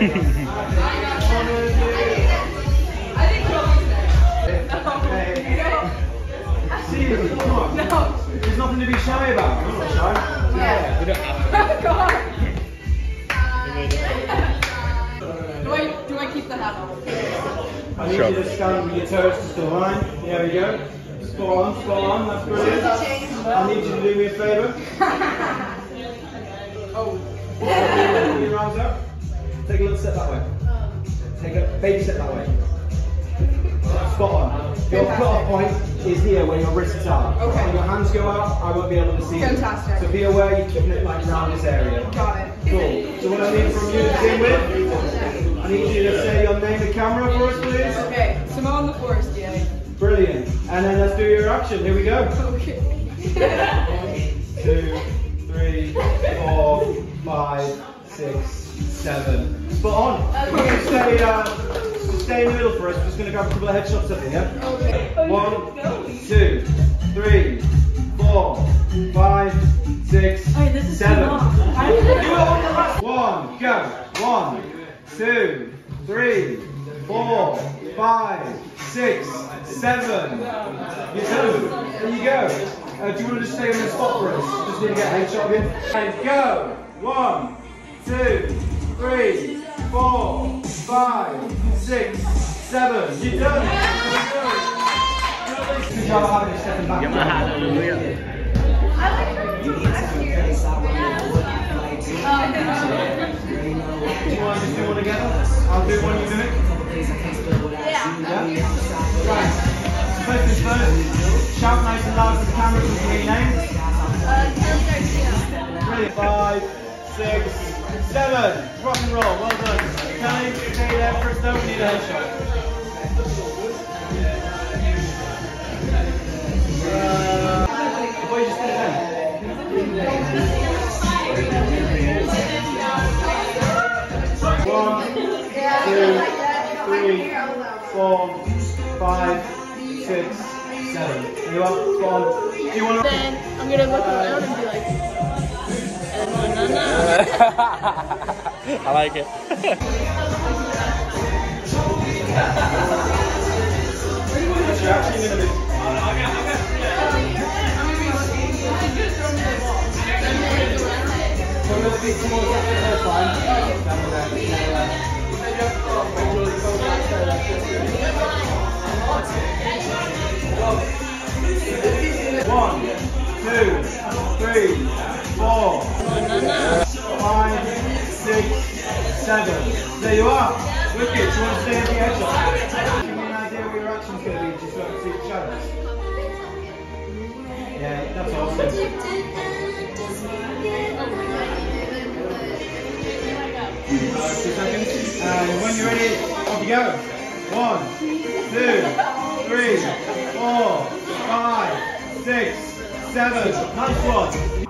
See. There's nothing to be shy about. I'm not shy. Yeah. We don't have God. Do I, do I keep the hat on? I need you to stand with your toes to the line. There we go. Spot on, spot on. That's brilliant. I need you to do me a favour. Oh. Put your arms up. Take a little step that way. Take a baby step that way. Spot on. Your cut-off point is here where your wrists are. Okay. When your hands go out, I won't be able to see. Fantastic. So be aware you're keeping it like around this area. Got it. Cool. So what I need from you to begin with, I need you to say your name to camera for us, please. Okay, Simone the Forestier. Brilliant. And then let's do your action. Here we go. Okay. Two, three, four, five, six, seven. Spot on. We're gonna stay, uh, stay in the middle for us. We're just gonna grab a couple of headshots of you, yeah? okay. One, two, three, four, five, six, Alright, this is too seven. long. How do you do it? One, go. One, two, three, four, five, six, seven. You do. There you go. Uh, do you want to just stay on the spot for us? Just need to get a headshot of you. And go. One, two, three, four, five, six, seven. You done. Good job having a back. Get my hat on the wheel. Do you want to do one together? I'll do one, you do it. Yeah? Right. First things first, shout nice and loud to the camera for three names. Brilliant. Five, six, seven. Rock and roll. Well done. Kelly, stay there for us. Don't need a headshot. One, two, three, four, five, six, seven. You up? On. Do you want to? Then I'm gonna look around and be like. I like it. seven. There you are. Wicked. Do you want to stay at the edge it? Give me an idea what your action's going to be just so I can see the shadows. Yeah, that's awesome. Uh. And when you're ready, off you go. One, two, three, four, five, six, seven. Nice one.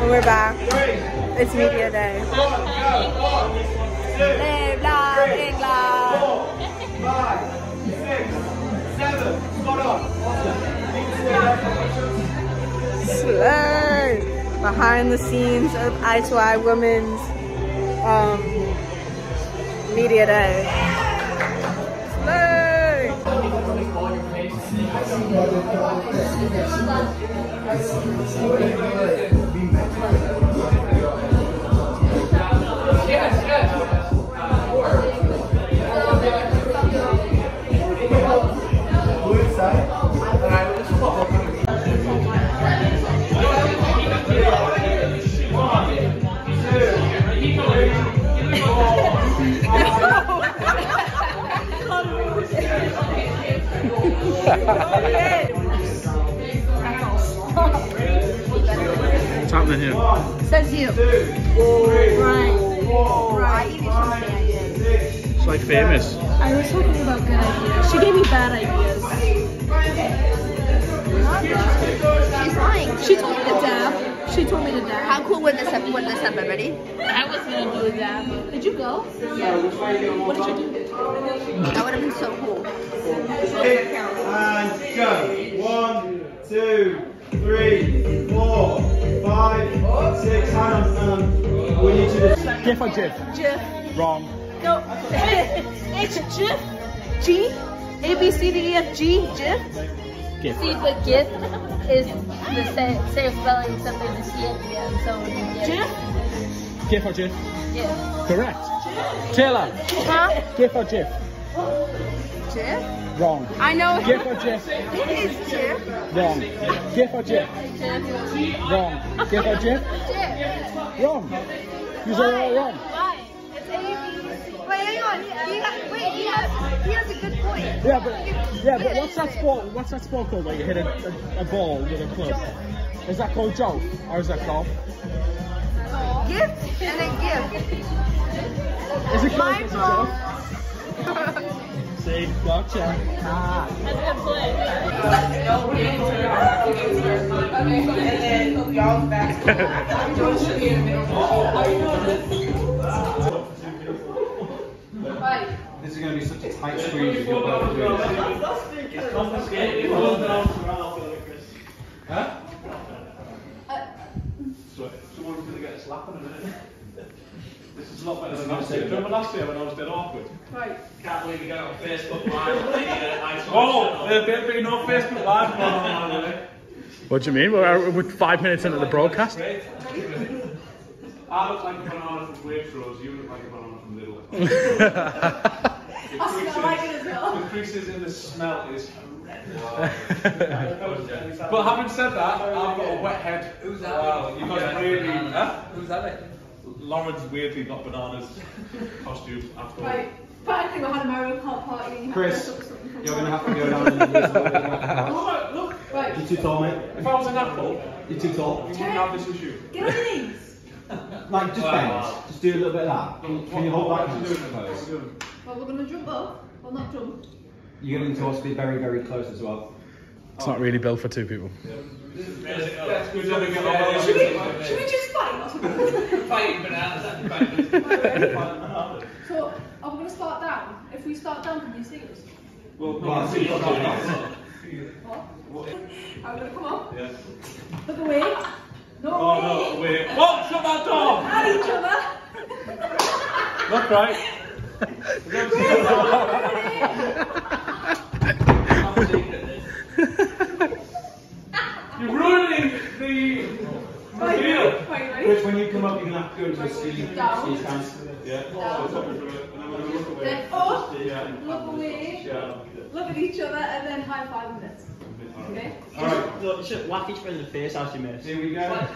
when we're back, it's media day. stay there. Slay! Behind the scenes of i2i Women's um, Media Day. Slay! What's happening here? Says you. Right. Right. It's like famous. I was talking about good ideas. She gave me bad ideas. She's lying. She told me to dab. She told me to dab. How cool would this have would this have been? Ready? I was gonna do a dab. Did you go? Yeah. What did you do? That would have been so cool. Hit and go. One, two, three, four, five, six. Hang on, hang. We need you to. Gif or GIF? Jif. Wrong. No. it's Jif. G. A B C D E F G. Jif. GIF. See, but gift is the same, same spelling except there's a C at the end, so it would gift. GIF or GIF? Yeah. Correct. Taylor. Huh? GIF or GIF? Jif? Wrong. I know. GIF or GIF? It is Jif. Wrong. GIF or GIF? Wrong. GIF or GIF? Jif. Wrong. You said all wrong. Why? It's A B. Wait, hang on. He has, wait, he has he has a good point. Yeah, but yeah, but what's that sport? What's that sport called? Where you hit a, a, a ball with a club? Is that called golf or is that golf? Gift and then gift. Is it golf? My Is it golf? See, gotcha. Ah. This is going to be such a tight squeeze. if you're both doing it. Huh? Someone's going to get a slap in a minute. This a lot better than last year. Do you remember last year when I was dead awkward? Right. Can't believe you got on Facebook Live. Oh, there better be no Facebook Live going on, by the way. What do you mean? We're, uh, we're five minutes into the broadcast. I look like a banana from Waitrose, you look like a banana from Lidl. I smell like it as well. The creases in the smell is horrendous. but having said that, I've got a wet head. Who's that? Wow, you guys really. Huh? Who's that? Lauren's weirdly got bananas costume after all. Right. But I think we had a Mario Kart party. Chris, had to something from You're going to have to go down and do something. Look, look, Right. You're too tall, mate. if I was an apple, You're too tall. you wouldn't have this issue. Get on your knees. Like, just bend. Just do a little bit of that. Can, can you hold that What hand? are you doing? What are you close? doing? Well, we're going to jump up. Well, not jump. You're going to need to also be very, very close as well. It's not really built for two people. That's good job again. Should we, should we just fight or something? Bananas So, are we going to start down? If we start down, can you see us? Well, Well, I think you've. What? I'm going to come up. Yeah. Look away. No Oh away. no, wait. What? Shut that door! At each other. Look right. You're ruining the reveal. Right, ready? Chris, when you come up, you're going to have to go into a ski, Down. ski stance. Yeah. Down. So talk to it, and then we're gonna look away. Up. Um, yeah. Look away. Look at each other and then high five this. Okay? Alright, Look, you should whack each friend in the face as you miss. here we go.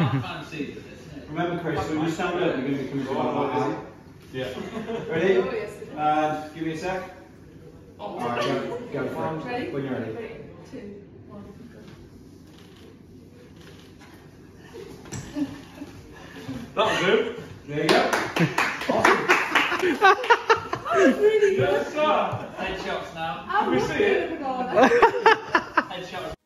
Remember, Chris, when you stand up, you're going to be coming to one eye. Yeah. Ready? Oh, yes. And uh, give me a sec. Oh, Alright, go, go for Ready? it. When you're ready. Three, two, one, go. That'll do. There you go. awesome. really good. Yes, sir. Uh, Headshots now. Can we see it? Headshots.